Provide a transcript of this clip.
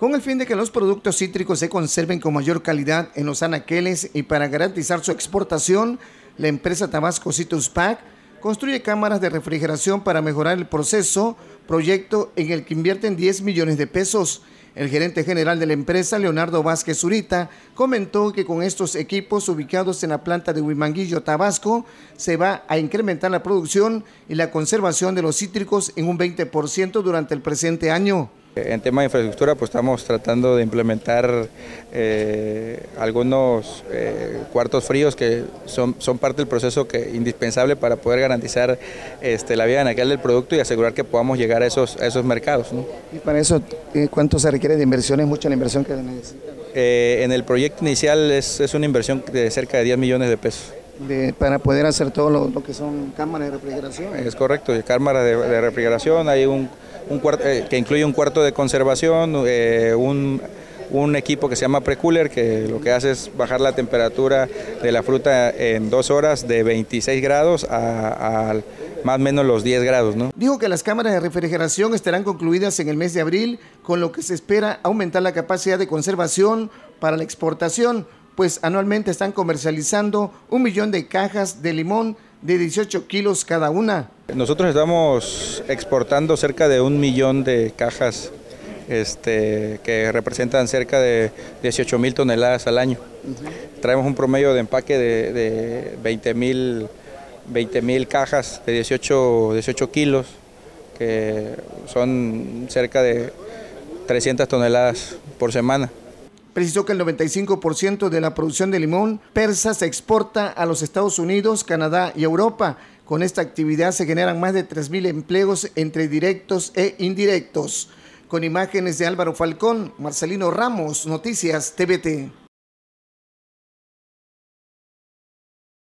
con el fin de que los productos cítricos se conserven con mayor calidad en los anaqueles y para garantizar su exportación, la empresa Tabasco Citrus Pack construye cámaras de refrigeración para mejorar el proceso, proyecto en el que invierten 10 millones de pesos. El gerente general de la empresa, Leonardo Vázquez Zurita, comentó que con estos equipos ubicados en la planta de Huimanguillo, Tabasco, se va a incrementar la producción y la conservación de los cítricos en un 20% durante el presente año. En tema de infraestructura, pues estamos tratando de implementar eh, algunos eh, cuartos fríos que son, son parte del proceso que, indispensable para poder garantizar este, la vida en aquel del producto y asegurar que podamos llegar a esos, esos mercados. ¿Y para eso eh, cuánto se requiere de inversión? ¿Es mucha la inversión que necesita? en el proyecto inicial es, es, una inversión de cerca de 10 millones de pesos. para poder hacer todo lo, que son cámaras de refrigeración. Es correcto, cámaras de, de refrigeración, hay un un eh, que incluye un cuarto de conservación, eh, un, equipo que se llama Precooler, que lo que hace es bajar la temperatura de la fruta en dos horas de 26 grados a, más o menos los 10 grados. ¿no? Dijo que las cámaras de refrigeración estarán concluidas en el mes de abril, con lo que se espera aumentar la capacidad de conservación para la exportación, pues anualmente están comercializando un millón de cajas de limón de 18 kilos cada una. Nosotros estamos exportando cerca de un millón de cajas este, que representan cerca de 18 mil toneladas al año. Traemos un promedio de empaque de, 20 mil cajas de 18, 18 kilos, que son cerca de 300 toneladas por semana. Precisó que el 95% de la producción de limón persa se exporta a los Estados Unidos, Canadá y Europa. Con esta actividad se generan más de 3.000 empleos entre directos e indirectos. Con imágenes de Álvaro Falcón, Marcelino Ramos, Noticias TVT.